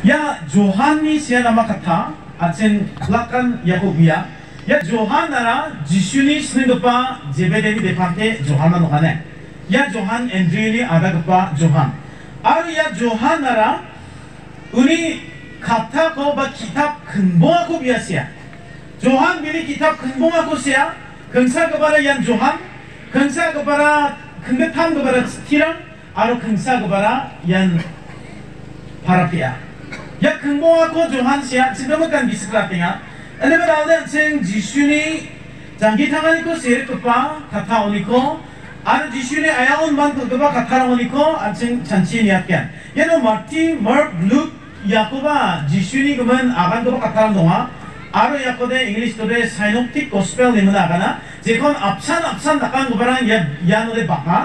Ya Johanni siya namakata at sen lakan Yakobia. Ya Johannara Jisuni snigpa Jebedeni depante Johanna nokane. Ya Johan Andrewni adagpa Johan. Aru ya Johannara uni kata ko ba kitab kunbonga ko biasia. Johan bini kitab kunbonga ko sia. Kengsa kebara yang Johan. Kengsa kebara kengbetam kebara tiran. Aru kengsa kebara yang Parapia. ya kengbo ko johan siya, sia mo kan bisikla pinga Ano ba dawda sen jisu ni jangi tanga ni ko sir kapa kata oni ko ar jisu ni ayaon ban ko kapa kata oni ko ansen chanchi niya apya yano marti mark luke yakoba jisu ni gman agan ko kata ndonga আৰু ইয়াতে ইংলিছ তোৰে চাইনপ্টিক গছপেল নিমনা আগানা যিখন আপচান আপচান নাকাং গোবৰাং ইয়াত ইয়ানৰে বাকা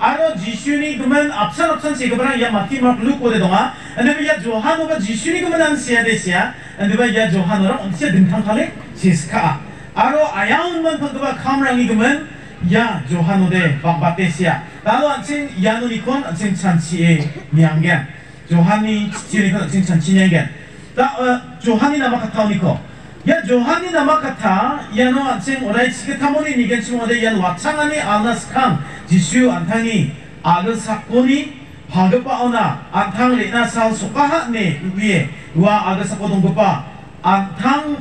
니 약간 얘는 마티 머크 룩 야코바 지슈니 그만 아간 그바 카타라 동아 아르 야코데 잉글리시 도데 사이노틱 고스펠 니문 아가나 제콘 앞산 앞산 나간 그바랑 야 야노데 바카 aro jisuni guman apsan apsan si gabara ya mati mak lu ko de donga ande ya johano ba jisuni guman an sia de sia ande ba ya johano ra on sia dingthang khale siska aro ayaun man phag ba khamrangi guman ya johano de bak bate sia 나도 안친 야누니콘 안친 찬치에 미양겐 조한이 지리콘 안친 찬치 냥겐 다 조한이 나마 카타오니코 야 조한이 남아카타 야노 아칭 오라이 치게타모니 니겐치모데 야 와창하니 알라스캉 지슈 안탕이 아르사코니 바그파오나. 안탕 레나 살소카하네 위에 와 아르사코동그파 안탕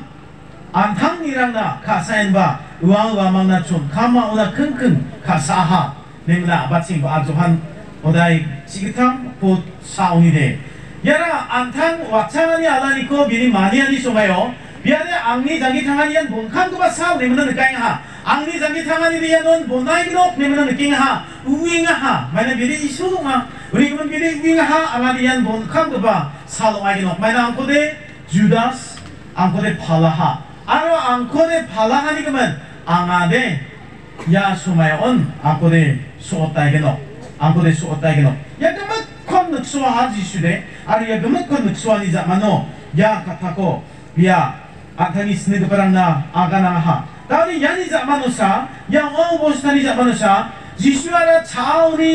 안탕이랑나 카사엔바. 우왕우와망나 좀. 카마오나 킁킁. 카사하. 냉라 아바칭 아조한 오다이 치게탐 보 사오니데 야라 안탕 와창하니 알라니코 미니 마니아니 소가요. angni jangi thangani yan bongkhan ko ba sa nemna nkai ha angni jangi thangani dia non bonai gnok nemna nkai ha uwinga ha mana bini isulunga uri gun bini uwinga ha alani yan bongkhan ko ba salongai gnok mana angko de judas angko de palaha aro angko de palahani kemen angade ya sumayon angko de suotaigeno angko de suotaigeno ya gemet kon nuksua haji sude ari ya gemet kon nuksua ni zamano ya katako ya atani sne parang na agana ha tadi ya ni zamano sa ya o bostani zamano sa jisuara chauni chauni chagate uni barako ba bararangko done gamcha siksakora e antangni kangkariko kahana kamosa raemna antani kangkari ko kaimna ar bara ko bara emna snen de barani za ako za suat na ngena jishwara jishwara 참시야 akan isnid parangna agana ha তাহলে ইয়ানি জামানুসা ইয়া অবস্থানি জামানুসা যিশুয়ারা ছাউনি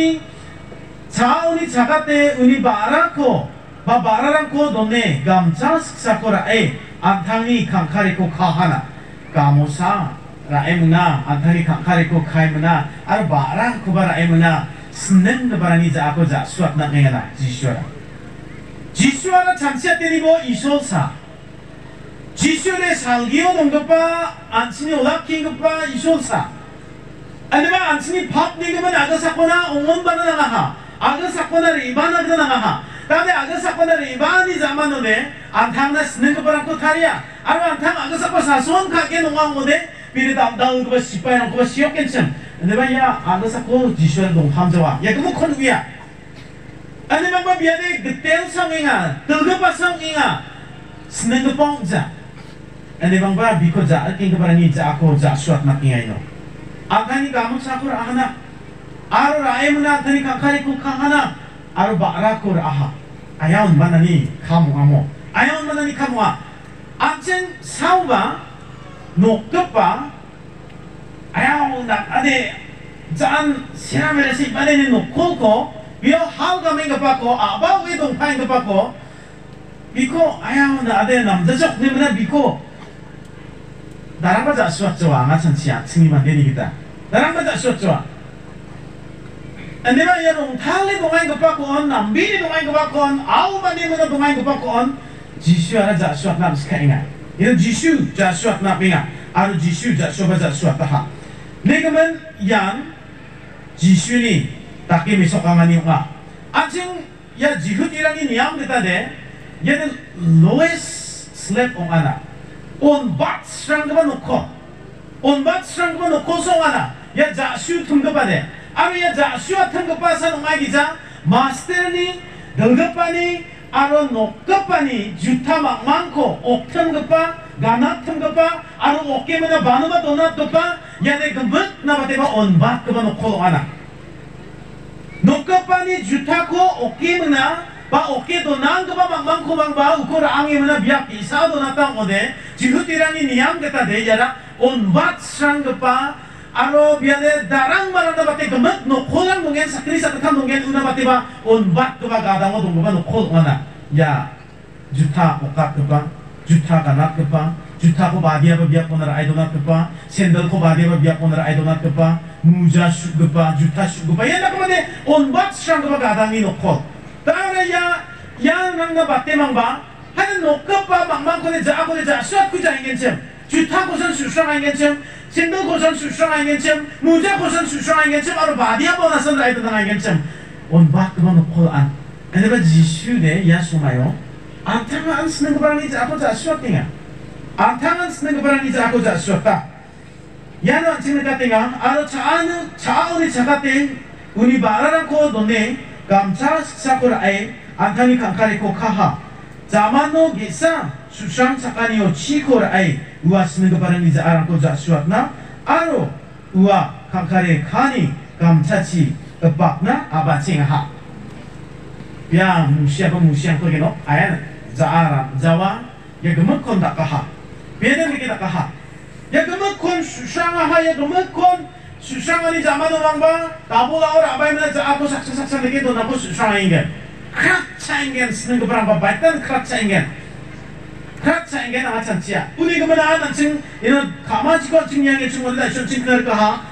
ছাউনি ছাকাতে উনি বারাকো বা বারারাকো দনে গামছা সাকোরা এ 안탕이 강카리코 카하나 গামোসা রাইমনা আন্থানি খাখারিকো খাইমনা আর বারা খুবা রাইমনা স্নেন বারানি জাকো জাসুয়াত না গেনা যিশুয়ারা যিশুয়ারা ছামসিয়া তেরিবো ইসোসা 지수연의 살기요 농급바 안치니 올라킹급바 이쇼사. 아니면 안치니 밥 니급은 아가사코나 옹원바는 나가하. 아가사코나 리바나그다 나가하. 다음에 아가사코나 리바니 자만오네. 안탕나 스네급바라코 타리야. 아니 안탕 아가사코 사손 가게 농왕오네 비리담당 그거 시빠이랑 그거 시역괜찮 아니면 야 아가사코 지수연 농함자와 야 그거 컨구야. 아니면 뭐 미안해 그때는 성행아 뜨급바 성행아 스네급봉자. anibang eh, ba biko ja aking kabarangi ja ako ja swat matingay no agani gamot sa ako rahana aro rae mo na agani kakari ko kahana aro baara ko raha ayaw manani kamu amo. Ayaw manani kamu ah. a agjen sauba noktopa ayaw na ade jan sinamere si banene no koko. Biyo hal gamay kapako abaw itong pain kapako biko ayaw na ade namdasok ni mana biko. Tarang baca suat cua ngat san siat singi mandiri kita. Tarang baca suat cua. Andira ya rung thali bungai kepakon, nambiri bungai kepakon, au mandi mana bungai kepakon. Jisu ada ja suat nam skainga. Ini Jisu ja suat nam inga. Aru Jisu ja suat ja suat taha. Negamen yang Jisu ni taki misokangan yung nga. Anjing ya jihut ilang ini yang kita de, ya the lowest slave on anak. 온밭 수랑그바 놓고 온밭 수랑그바 놓고 송하나 야 자슈 퉁그바네 아로 야 자슈와 퉁그바사 농아기자 마스터니 덩그바니 아로 녹그바니 주타마 많고 옥퉁그바 가나 퉁그바 아로 옥게마나 바누마 도나 뚜바 야네 그뭇 나바테바 온밭 그바 놓고 하나 녹그바니 주타고 옥게마나 ba okke donan gapa mak mangko bang ba ukor angi mana biak isa donatang ode jihutirani niam kata de. Jara on bat sang gapa aro biane darang maranda bate gemet no kolang sa sakri sa kan nungen una bate ba on bat ke ba gadang o dong ba no kol wana ya. Juta okat kepa juta kanat kepa juta ko badia ba biak ponar aidonat kepa sandal ko badia ba biak ponar aidonat kepa muja shuk kepa juta shuk kepa ya nak mane on bat strang kepa gadangi nokol tara ya ya nang na batte mangba ha는 녹급바 망망콘에 자 아고에 자 수학 구자 인겐쯤 주타 고선 수수랑 인겐쯤 신도 고선 수수랑 인겐쯤 무자 고선 수수랑 인겐쯤 바로 바디아 보나선 라이드 당 인겐쯤 온 바크만 놓고 안 에네바 지슈네 야수마요 안타가 안 쓰는 거 바라니 자 아고 자 수학띵아 안타가 쓰는 거 바라니 자 아고 자 수학다 야노 안 찍는 가띵아 아로 자아는 자아우리 자가띵 우니 바라라코 너네 gamcha sakur ai antani kankare ko kaha zaman no gesa sushan sakani o chikor ai ua smigabarani za aran ko za aro ua kankare khani gamcha chi bakna abaching ha ya musia ko musia ko geno ayan za aran zawa ya gemuk kon da kaha benen lagi da kaha ya gemuk kon susang aha ya gemuk kon susang ni zaman orang ba tabu laur abai mana za aku sak sak sak lagi tu nabu susang ingin 크락차인겐 쓰는 거 보랑 바이tan 크락차인겐 크락차인겐 아 찬치야 우리 그러면 난층 이런 가마지고 증량의 증원이다 쇼칭 그럴까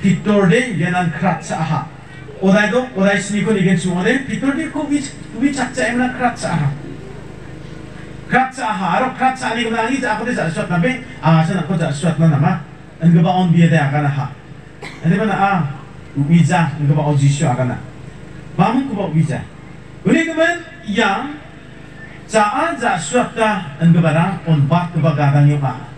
빗돌데 얘는 크락차하 오다이도 오다이 스니코 이겐 증원에 빗돌데 코비 위 작자에나 크락차하 크락차하 아로 크락차 아니고 나니 자고데 자수at 나베 아 저는 코 자수at 나 나마 응그바 온 비에데 아가나 하 Ada mana ah wiza ngaba ozisho agana. Bamun kuba wiza. Uri kemen yang caan za suakta ngabara on bak kuba gadang yuma.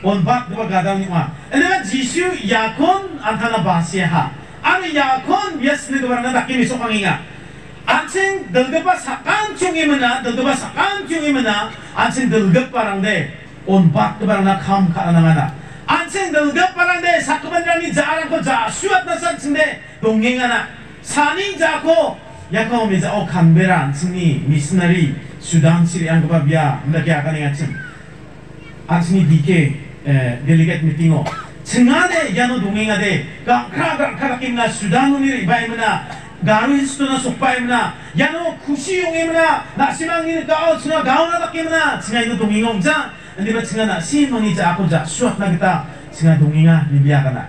On bak kuba gadang yuma. Ada jishu yakon antana basiha. Ada yakon bias ngabara na takim kimi sokang inga, delgepa sakam cungi mena, delgepa sakam cungi mena, anjing delgep parang deh. On bak kuba na kam kana na 안 생긴다. 몇바한데 사쿠반장이 자라고 자 수였다 싹친데 동행하나 산이 자고 약간 오면서 어 간베라 안층이 미스나리 수당실이 안고밥이야. 이렇게 아까네 같은. 안층이 디케 델리게트 미팅어. 층안에 야노 동행하되 강카강카라kim나 수당운이 바이무나. 가루인스도나 속바이무나. 야노 구시용이므나. 나시망이니까 어 증하 가오나다께무나. 증하이노 동행가 옹장 cina na si noni ja aku ja suat na kita. Cina dongenga ni biya kana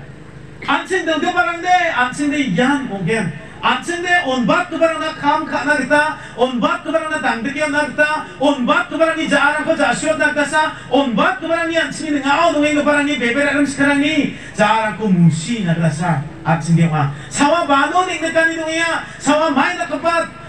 ansin dengke barang de ansin de yan mungkin. Atsende on bat tu barang na kam kana kita, on bat tu barang na dangdeki na kita, on bat tu barang ni jaara ko jasiot na kita on bat tu barang ni ansini ni ngao dongeng ko barang ni beber alam sekarang ni. Jaara ko musi na kita sa atsende ma. Sawa bano ning na kani dongya, sawa mai na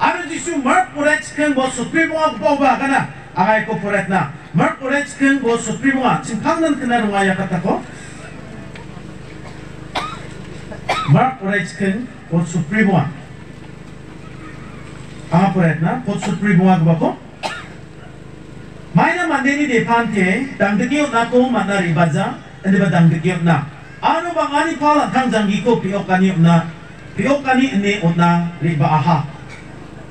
Ano jisu mark uret keng bo supri bunga kupawa kana, angay ko puret na. Mark uret keng bo supri bunga, simpang nan kenarunga yakatako, Mark Oretzken pot supremua. Ama poretna pot supremua gubako. Maina mandeni depante dangdeki na ko mana ribaza ende ba dangdeki na. Ano bang ani pala kang janggi ko piokani na piokani ne ona riba aha.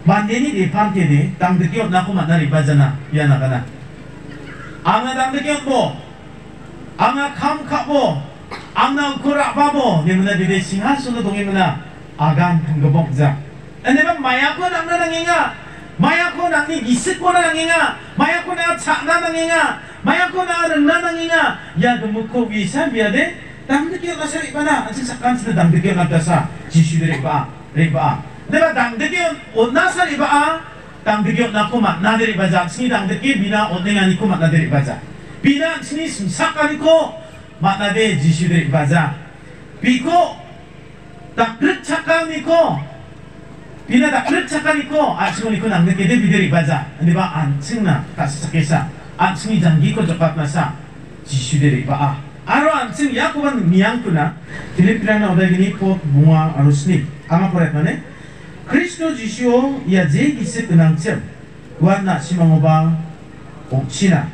Mandeni depante de dangdeki na ko mana ribaza na yana kana. Anga dangdeki mo. Anga kam kabo am나 kura babo nimna dide singhasun dong imna agan tanggabok za. Ane ba maya ko nang na nanginga maya ko nang ni gisit ko na nanginga maya ko na na nanginga maya ko na reng na nanginga ya gemuk bisa biade damdekyo na sa iba na ansin sakkan sa damdekyo na dasa jishu de riba riba 내가 당대기 온나사 리바 당대기 나고 만나들이 바자 치 당대기 비나 온댕아니고 만나들이 바자 비나 치니 심사까니고 maknade jisudri baza piko takrit cakal niko pina takrit cakal niko asingo niko nang nekede bideri baza andi ba ancing na kasakesa ancing jangi ko jokat nasa jisudri ba aro ancing yakuban miyang kuna Filipina na oday gini po bunga arusni ama poret mane Kristo Jisoo ya je gisi kenang cem wan na simangobang 옥치나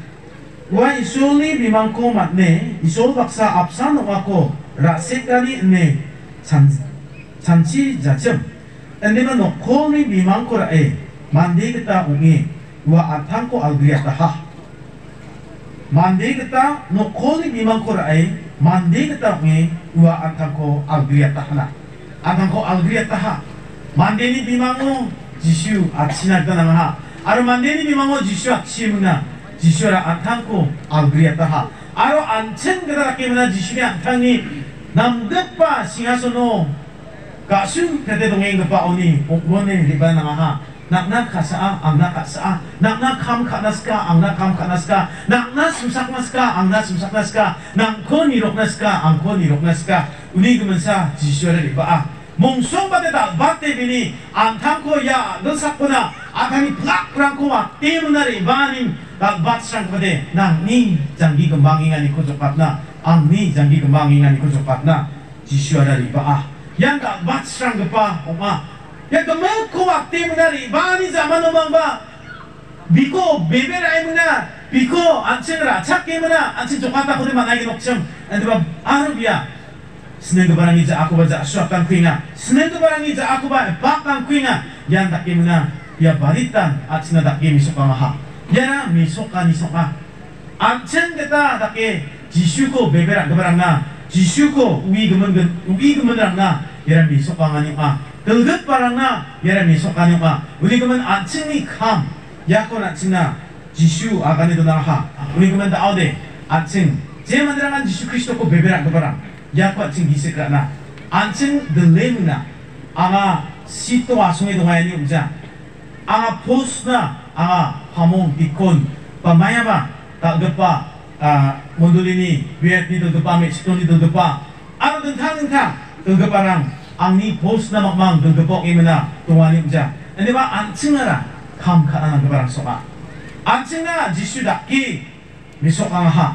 wa isuli bimangko matne isul baksa apsan wako rasekani ne san sanchi jacem ende ma nokoni bimangko rae mandi kita ungi wa atangko algriyata ha mandi kita nokoni bimangko rae mandi kita ungi wa atangko algriyata hana atangko algriyata ha mandi ni bimango jishu atsina kita ha aru mandi ni bimango jishu atsimuna 지슈라 안탕고 알그리아타하 아로 안첸 그다라케나 지슈리 안탕니 남급바 싱하소노 가수 페데 동행급바 오니 옥원에 리바나하 nakna kasaa angna kasaa nakna kam kanaska angna kam kanaska nakna sumsak naska angna sumsak naska nangko nirok naska angko nirok naska uni gumensa jisyore riba mungsong bate da bate bini antangko ya nosakuna akani plak rangko wa temunari banin bat sang pade nang ni janggi kembangingan ni kujokatna ang ni janggi kembangingan ni kujokatna jisuara riba ah yang tak bat sang kepa oma yang kemen ko akti menari bani zaman omang ba biko bebe rai mena biko anchen ra chakke mena anchen jokata kode manai ke nokcham ande ba biya senen ke barang ija aku baca suakan kuinga senen ke barang ija aku ba bakang kuinga yang tak mena ya baritan. Atsina tak ke misokamaha yana misoka nisoka amchen deta dake jisuko beberak gebarangna jisuko uwi gemen uwi gemenrangna yara misoka ngani a gelget barangna yara misoka ni a uni gemen amchen kam yako na jisu agane donarha uni gemen da aude mandarangan jisu kristo ko beberak yakwa ching hi sekra na anchen de lem na anga sito asung edo ni umja anga pos na anga hamong dikon pamaya ba tak depa mondolini viet ni depa mexico ni depa aro dengkang dengkang dengkepa nang angni pos na makmang dengkepok imena tunga ni umja ini ba anchen ara kam kana nang kebarang soka anchen na jisu daki misok anga ha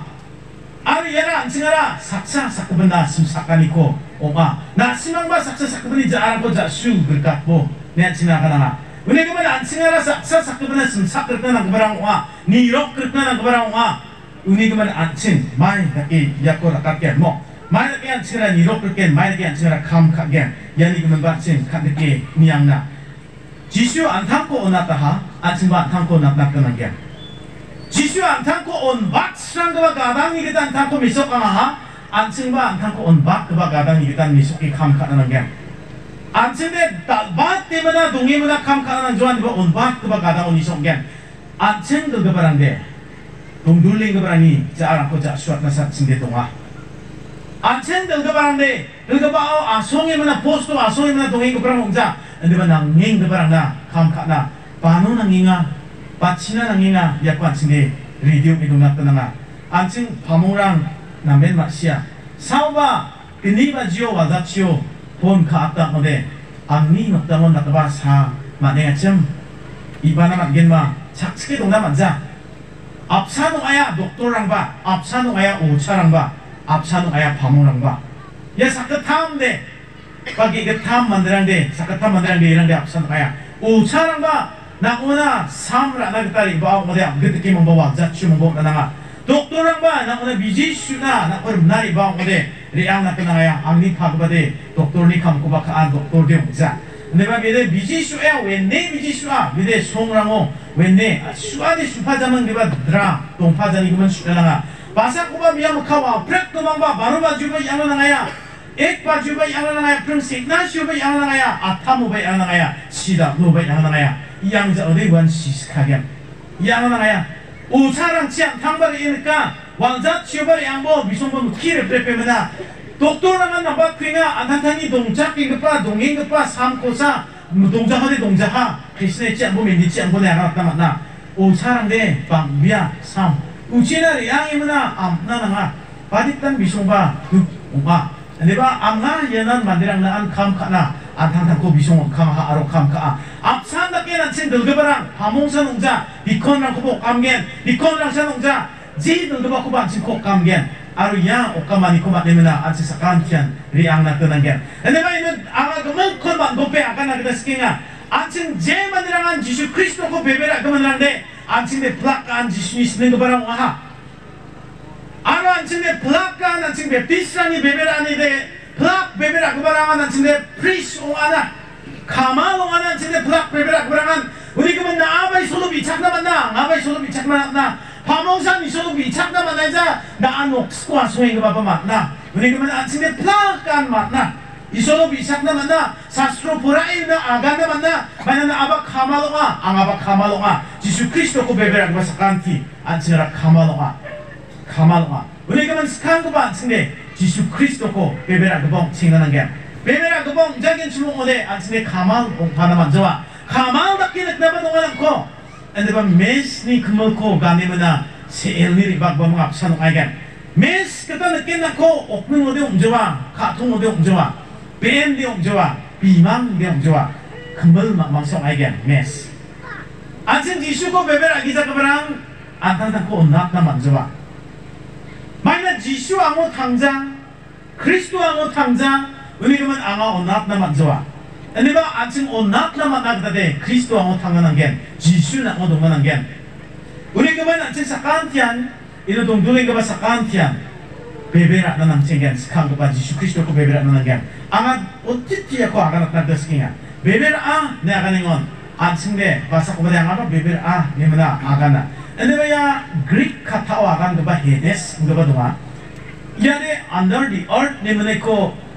Ari yara ang singara saksa sakuban na susakan ko o ba na sinang ba saksa sakuban ni jaaran ko ja su berkat mo niyan sinaka na nga Unay ka ba na ang singara saksa sakuban na sumsakar ka na kabarang wa nirok krit na kabarang wa Unay ka ba na ang sin may naki yako rakakyan mo may naki ang singara nirok kritken may naki ang singara kam kakyan yan ka ba sin kakyan niyang na Jisyo ang tangko o nataha at sinba ang tangko natnak ka na kyan bat sang keba gadang ni kita antangko misok kama ansing ba antangko on bat keba gadang ni kita misok ikam kakek gen. 안첸데 bat 때마다 동해마다 감카나 조한 거 온박 그바 가다 오니 성겐 안첸 그 그바란데 동둘링 그바라니 자라고 자 수학나 사친데 동아 안첸 그 그바란데 그 그바 아송에마나 포스트 아송에마나 동해 그바랑 옹자 근데 낭행 그바랑나 감카나 바노 낭잉아 pachina nangina yakwan sini radio idungak tananga ancing pamurang namen masya sawa ini ba jio wazachio pon ka akta node angni noktamon nakaba sa mane acham ibana matgenma 착스게 동남 앉아 앞산호 아야 녹돌랑 봐 앞산호 아야 오차랑 봐 앞산호 아야 밤호랑 봐야 사끝탐데 거기 그 탐 만드는데 사끝탐 만드는데 이런데 앞산호 아야 오차랑 봐 nakuna samra nagtari baong madya gitiki membawa zat shu membawa kananga doktor ang ba nakuna biji shu na nakur nari baong madya riang na kananga ya? ang ni phag bade doktor ni kham kuba kha doktor de za neba bide biji shu ya wenne biji shu a bide songrango wenne shuwa de shufa jamang deba dra tongfa jani kuman shu kananga basa kuba miyam khawa prek kumang ba baru ba juba yang nangaya एक बार जुबाई आना लगाया फिर सीखना जुबाई आना लगाया आथा मुबाई आना लगाया सीधा मुबाई आना लगाया 내 수아디 수파자만 내가 드라 동파자니 그만 수라나가 바사쿠바 미야무카와 프렉도망바 바로바 주바 양나나야 ekba juba yanganaya prung sikna juba yanganaya atamu ba yanganaya sida no ba yanganaya yang za ode wan siskagen yanganaya ucarang chiang tangbar inika wangza juba yangbo bisongbo kire prepemena doktor naman namba kwinga antantangi dongchak ingpa dongingpa samkosa dongjaha de dongjaha kisne chiangbo mendi chiangbo ne aga tamana ucarang de bangbiya sam ucina yang amna nanga baditan bisongba upa Diba anga yanan mandirang naan kam kana antang ko bisong kam ha aro kam ka apsan da aksan da kenan singel gebarang hamong san ungja dikon rang kubo kamgen dikon rang san ungja ji dul geba kuban sing kok kamgen aru ya okamani kubat nemena ansi sakantian ri angna tenanggen ene mai men aga gemen kon ban gope akana gede skinga ansin je mandirangan jisu kristo ko bebera gemenrande ansin de plakan jisu ni sing gebarang aha aru ansin de plakan ansin beptisani beberani de plak bebera gebarangan ansin de pris ongana 가마 옹아나 안친데 블락 베베라 그바랑한 우리 그만 나 아바이 소도 비 착나 만나? 아바이 소도 비 착나 만나? 파몽산 이소도 비 착나 만나? 이자 나 녹스과 소행 그바바 만나? 우리 그만 안친데 블락간 만나? 이소도 비 착나 만나? 사스트로 보라이나 아간나 만나? 만나 아바 카마롱아 앙아바 카마롱아 지수 크리스토코 베베라 그바 사칸티 안친라 카마롱아 카마롱아. 우리 그만 스칸 그바 안친데 지수 크리스토코 베베라 그봉 칭하는 게 베베라 그봉 자긴 주몽 오데 안친데 카마 봉파나 만져와 카마 닥기 늑나바 동안 않고 근데 봐 메스니 그물코 가네무나 세엘니리 박범 앞사노 아이겐 메스 그다 늦게 낳고 옥능 어디 옮겨와 가통 어디 옮겨와 벤 디 옮겨와 비망 디 옮겨와 그물 망성 아이겐 메스 아침 지수고 베베라 기자 그바랑 안탄탄코 온낙나 만져와 만약 지수 앙호 당장 그리스도 앙호 당장 은혜금은 앙아 온낙나 만져와 Ini ba ancing onat nama nagdade Kristo ang utangan gen Jisu na ang utangan gen Uli ka ba ancing sakantian ino dong duling ka ba sakantian bebera na nang cingen sakang ka ba Jisu Kristo ko bebera na nang gen Angat utiti ako akan at nagdaskinga bebera ah ne akan ingon ancing de basa ko ba yang apa bebera ah ne mana akan na Ini ba ya Greek kata o akan ka ba Hades ka ba dunga Yare under the earth ne mana ko English to pia ya Hades ni ko 아로 헤브랑게 그 시올 네바가나 아로 야라 아는가 오 옹아이가나 아는가 오 그동아이가나 땀 제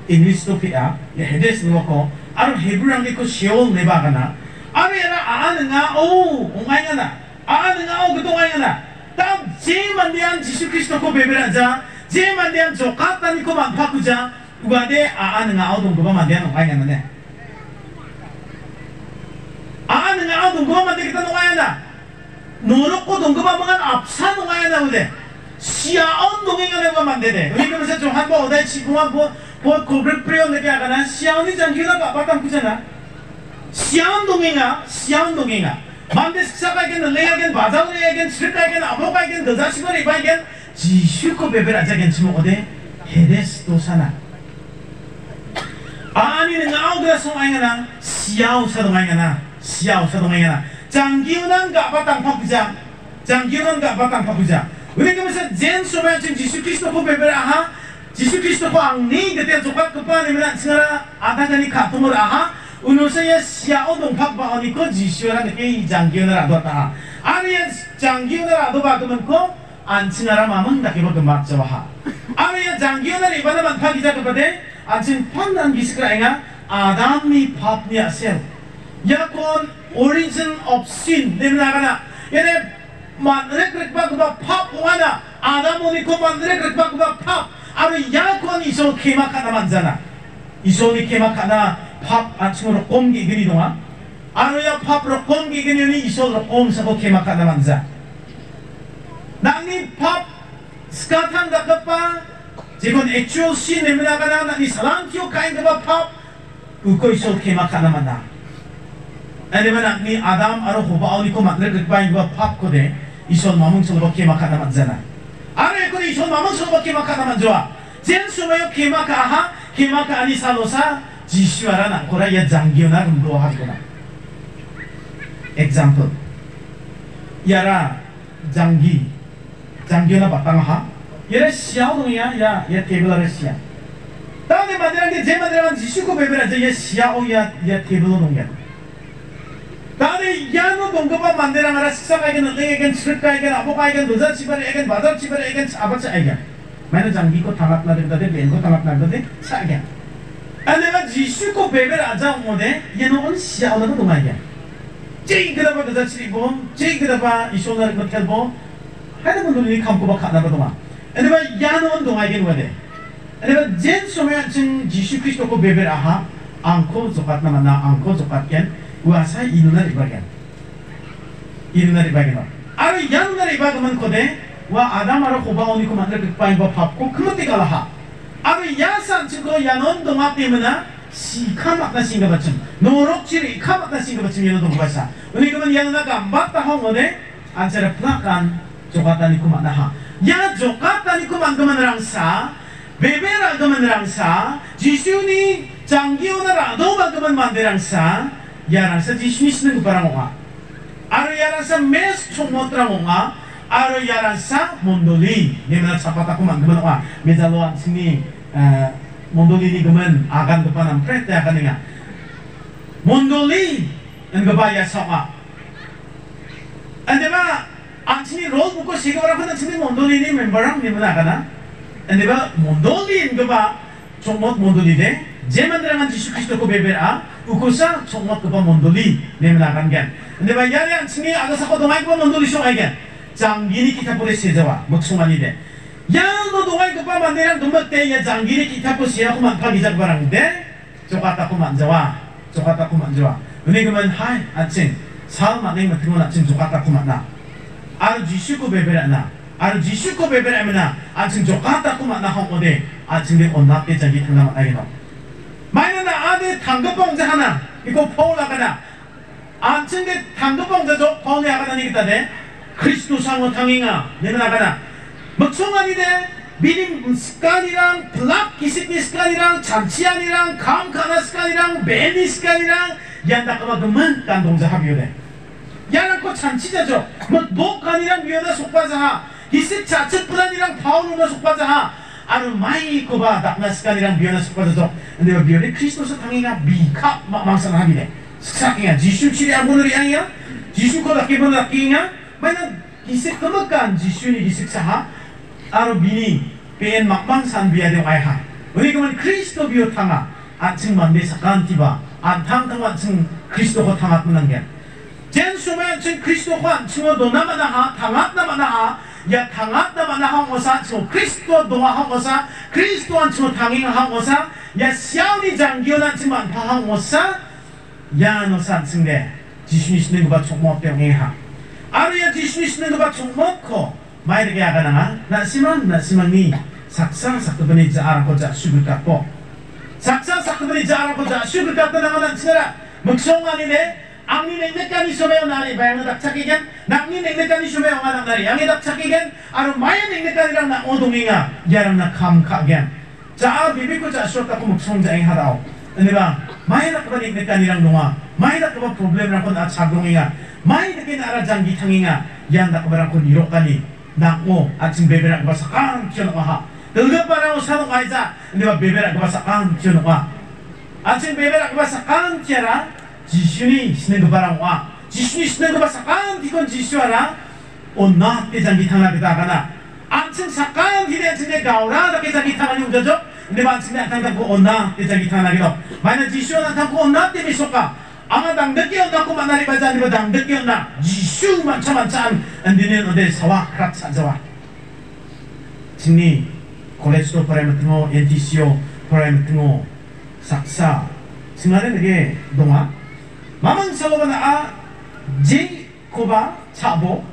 만대한 지수 그리스도 코 베베라자 제만대한 조카타니 코 만파쿠자 우가데 아는가 아오동 그바 만대한 옹아이가나네 아는가 아오동 그바 만대 기타 옹아이가나 노력고 동그바 망한 앞산 옹아이가나 우데 시아온 동행가 내가 만대대 우리 그러면서 좀 한번 어디 지구한 뭐 buat kubrik priyo na kaya kana siyaw ni jangkyo na kapatang kusa na siyaw 동행아 siyaw 동행아 만데 식사가겐 레야겐 바자우레야겐 칠까겐 아모가겐 더자시거리 이바겐 지슈코 베베라자겐 지모거데 헤데스 도사나 아니는 나오그라 송아이가나 시야우 사동아이가나 시야우 사동아이가나 장기우난 가바땅 파푸자 장기우난 가바땅 파푸자 우리 그러면서 젠 소면 지금 지수 크리스토 베베라 하 Jisu Kristo ko ang ni detail sukat ko pa ni mga sira ata kani katumur aha uno sa ya siya o dong pak ba oni ko Jisu ra kay jangyo na ra ta ani yan jangyo na ra ba kuman ko an sinara mamang da kibo gumak sa ha ani yan jangyo na iba na man pagi ja ko pade an sin pan nan gisikra nga adam ni pap ni asel ya kon origin of sin ni mga kana yene manrek rek ba ko pap wana adam ni ko manrek rek ba ko pap 아로 야권 이소 케마카나 만자나 이소니 케마카나 팝 아침으로 꼼기 그리 동안 아로야 팝으로 꼼기 그리니 이소로 꼼사고 케마카나 만자 낭니 팝 스카탄 다카파 지금 에치오시 네미나가나 나니 사랑티오 카인드바 팝 우코 이소 케마카나 만나 아니면 낭니 아담 아로 호바오니 코 만들 그바인과 팝 코데 이소 마뭉sol로 케마카나 만자나 Ara ko iso mama so ba kima kana manjwa. Jen so ba kima ka ha kima ka ani salosa jishu ara na kora ya jangyo na rumlo ha kona. Example. Yara jangi jangi na batang ha. Yara siao no ya ya ya table ara siao. Tao ne madera ke je madera jishu ko bebera je ya siao ya ya table no ya. Tadi yang no bongko pa mandira ngara siksa pa ikan nanti ikan script pa ikan apa pa ikan dozar ciper ikan bazar ciper ikan apa sa ikan. Mana jangi ko thalap na dengta de ben ko thalap na dengta de sa ikan. Ane ma jisu ko beber aja umode ye no on siya ola ko tuma ikan. Cek kita pa dozar ciri bom, cek kita pa isonar ikut kel bom. Hanya pun dulu ni kampu pa khana pa tuma. Ane ma yang no on tuma ikan wade. Ane ma jen somaya cing jisu kristo ko beber aha angko zokat na mana angko zokat ken. 리보 제이 그다바 이쇼나를 것 텔보 하는 분들이 감고 봐 가나 보동아 아네가 야노는 동아이게 뭐데 아네가 젠 소면 진 지수 그리스도코 베벨 아하 앙코 조kat nama na angko zokat ken wasa inunar ibagan inunar ibagan aro yanunar ibagan kode wa adam aro khoba oni ko mandra pain ba pap ko kmati kalaha aro yasan chiko yanon donga temena si kamak na singa bachim norok chiri kamak na singa bachim yano dong basa uni ko man yanuna ka batta hong ode anchara plakan jokatani ko manaha ya jokatani ko man gaman sa bebera gaman rangsa jisuni 장기오나 라도바 그만 만데랑사 야랑사 지슈니스는 그바랑오가 아르 야랑사 메스 총못라옹아 aro yaransa mondoli nemna sapata kuman gemen wa mezaloan sini mondoli ni gemen akan kepanam prete akan ingat mondoli en gebaya sama ande ba angchini role buko sigora kana chini mondoli ni memberang ni mana kana ande ba mondoli en geba chomot mondoli de 제만들어간 지수 그리스도고 베베라 우코사 총막 그바 몬돌리 내면나간 겐 근데 봐 야량 층이 아가사고 동아이 그바 몬돌리 쇼아이 겐 장기니 기타포 레 세자와 목수만이 돼 야너 동아이 그바 만내랑 동막대 야 장기니 기타포 시야고 만파 기자 바랑데 쪼가따고 만자와 쪼가따고 만자와 은혜 그만 하이 아침 사업 만내면 등원 아침 쪼가따고 만나 아르 지슈고 베베라 나 아르 지슈고 베베라 메나 아침 쪼가따고 만나 하고데 아침에 온나때 자기 탕나 만나게 마이는 아데 당급봉자 하나. 이거 포울라가나. 안친데 당급봉자죠 포울이 아가나니기다네. 그리스도 상호 당행아 내면 아가나. 먹성아니데 미림 습관이랑 블락 기식니 습관이랑 잠치안이랑 감카나 습관이랑 매니 습관이랑 얀다까마 그만 딴동자 합의요네. 야라코 잔치자죠 뭐 목간이랑 위에다 속바자하. 기식 자체 불안이랑 파울로나 속바자하 아는 많이 거봐 낙나 습관이랑 비어나 습관에서 근데 비어네 크리스토스 당이가 미카 망상하기네 습상이야 지슈 치리야 오늘 양이야 지슈 거다 기본 락기냐 만약 기색 그먹간 지슈니 기색사하 아로 비니 pen 막망산 비아데 와이하 우리 그만 크리스토 비오 탕아 아층 만데 사간 티바 안탕 탕아 층 크리스토 거 탕아 끝난 게 젠수면 층 크리스토 관 층어 도나마나하 탕아 나마나하 야당한다 만나하고사 저 크리스도 동화하고사 크리스도한 저 당행하고사 야 시아니 장기어난 지만 파하고사 야 너산 승대 지순이시는 거봐 종목 병행하. 아루야 지순이시는 거봐 종목코 마이르게 아가나가 나 시만 나 시만이 삭상 삭도분이 자아라고자 수글 깎고. 삭상 삭도분이 자아라고자 수글 깎고 나가는 지나라. 목성 뭐 아니네 angni neng nekani sumayo nari bayang dakchak igen nakni neng nekani sumayo ngadang nari yang dakchak igen aru maya neng nekani rang na odunginga yarang na kam ka gen ja bibi ko ja shot ko muksong ja ing harao ini bang maya nak ba? Neng nekani rang nunga maya nak ba problem rang ko na chagdunginga maya nekin ara janggi tanginga yang dak ba ko nirokani nakmo ating bebe rang ba sakang kyo na ha Dulga para usano kaisa, hindi ba bebe rang ba sakang kyo na ating bebe rang ba sakang kyo na 지슈니 시는 그 바람과 지슈니 시는 그 바사간 디건 지슈하라 온나 깨장기 탕나비다가나 안층 사간 디레 층에 가오라 다 깨장기 탕나니 우저죠 근데 만층에 안탕다고 온나 깨장기 탕나기도 만약 지슈나 안탕고 온나 때문에 속가 아마 당덕기 온나고 만나리 바자 아니면 당덕기 온나 지슈 만차 만차 안디는 어디 사와 크락 찾아와 진니 콜레스토 프라이머 등호 엔티시오 프라이머 등호 삭사 증안에 되게 동화 Mamang slogan a J koba chabo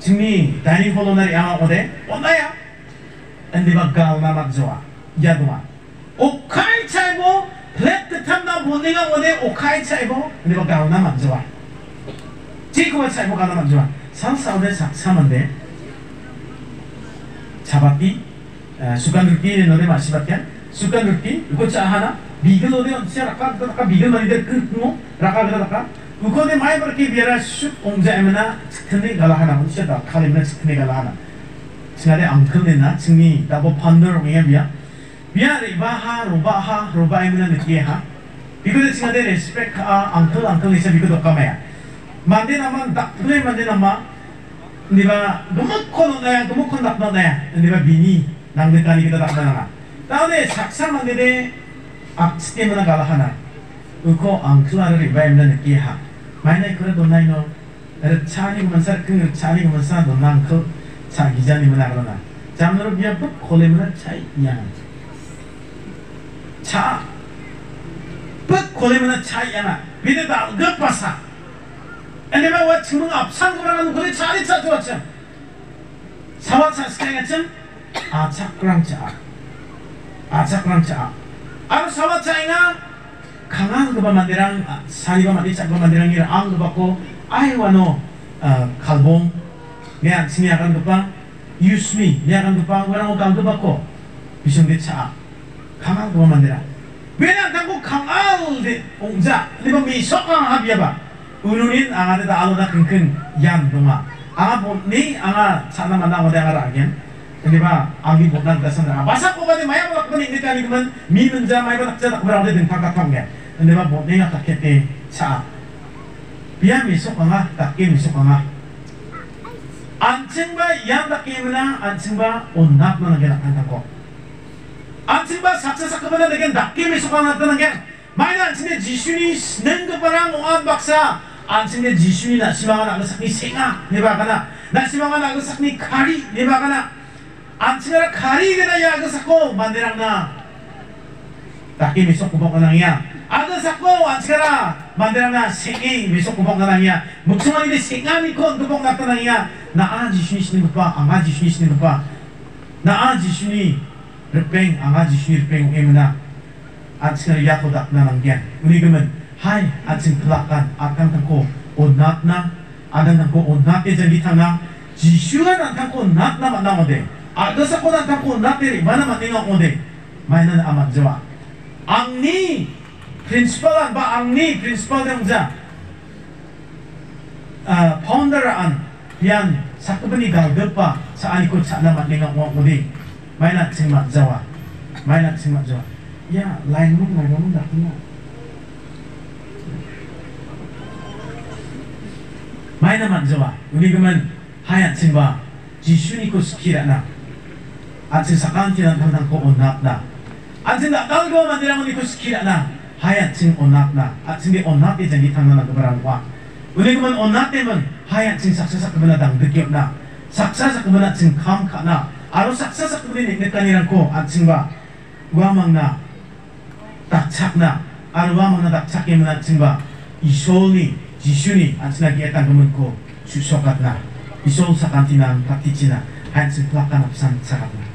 Jimi dani holo nari ama ode onaya Andi baggal na magzoa yadwa Okai chaibo Plet tamna boniga ode okai chaibo Andi baggal na magzoa J koba chaibo gana magzoa 상사오데 상사만데 자바삐 수간글삐 너네 마시바피안 수간글삐 이거 짜 하나 미그노데 언치야 라카 그다 라카 미그노데 그뭐? 라카 그다 뭐? 라카? 그거는 마이 버키 비라 슈 옹자 에메나 치트네 갈하나 혼시다 카레메나 치트네 갈하나. 지나데 앙클레나? 증이 나보 판더 위에 미야 비야 리바하 로바하 로바 에메나 느끼하? 비그데 지나데 레스펙 아 앙클 앙클 이제 비그도 까마야. 만데 나만 닥플레 만데 나마 니가 너무 커도나야. 너무 커도 나쁘나야. 니가 비니 낭데 까니 그다 닥나나. 다음에 작사 만데네 임나 느끼하. 만약 그래도 나이노 차니 그만사 그 차니 그만사 너난 그차 기자님은 알아나 잠으로 ปุ๊ 콜레무나 차이 양 차, ปุ๊ 콜레무나 차이 양아 비데다 급파사. 에네마 와 친구가 앞산 거라는 그래 차리 차 좋았죠. 사와 차 스카이가쯤 아차크랑차 아차크랑차 Ang sama China, kangang ka ba mandirang, sari ba mandi chak ba mandirang ira ang ba ko, ai wano kalbong, niya sini akan ka pa, use me, niyakan ka pa, walang ugang ka ba ko, bisong di cha, kangang ka ba mandirang. 왜냐 당고 강아우데 옹자 리바 미석강 합이야바 우누린 아가데 다알로다 킁킁 양 동아 아가 본니 아가 차나마 나오데 아가 라겐 Kaniba, ang hibunan da sa na. Basa maya mga kapanin ni kani kuman, mi nun dyan may batak dyan akbarang din kakakam niya. Kaniba, mo niya kakit ni sa. Piya misok nga, ba yan takim na, ansin ba unak na naginakan ko. Ansin ba saksa sa kapanin nagin, takim misok nga na nagin. May na jisuni, nang kaparang ungan baksa. Anjingnya niya jisuni na, simangan ako singa, niba ka na. Na simangan kari, niba ka na. At kari gana ya agas ako, bandirang na. Taki misok kubok na niya. Agas ako, at sigara, na, singi, misok kubok na niya. Muksumari ni singani kon, kubok na tanang niya. Naa jishnis ni rupa, anga jishnis ni rupa. aji jishni, rupeng, anga jishni rupeng, emna. muna. sigara yako dak na lang yan. Unigaman, hai, at sing akan tako, onat na, ada tako, onat e jalita na, jishuan akan ko, nama nama deh. Ada sekolah kunan kapun natiri mana matingo kundi. mainan na amat jawa. Ang ni principalan ba ang ni principal ng ja uh, founderaan yang sakbani galgepa sa alikod sa alamat ningo kundi. May mainan simak jawa. mainan na jawa. Ya, lain mong lain mong dakina. Mainan naman jawa. Uli hayat simba. Jishu ni ko skira. 安全さかんてな分断こおなな安全だかんごまでらもにこしきらなはやちんおななあちんでおなってじゃにたんなくばらんわうねぐまんおなってもんはやちんさくささくぶなだんできよなさくささくぶなちんかんかなあろさくささくぶねねたにらんこあちんはわまんなたっちゃくなあるわまんなたっちゃけむなちんは一生に自主にあちなぎやたんごむんこ出所かな一生さかんてなんたってちなはやちんぷらかなぷさんさかな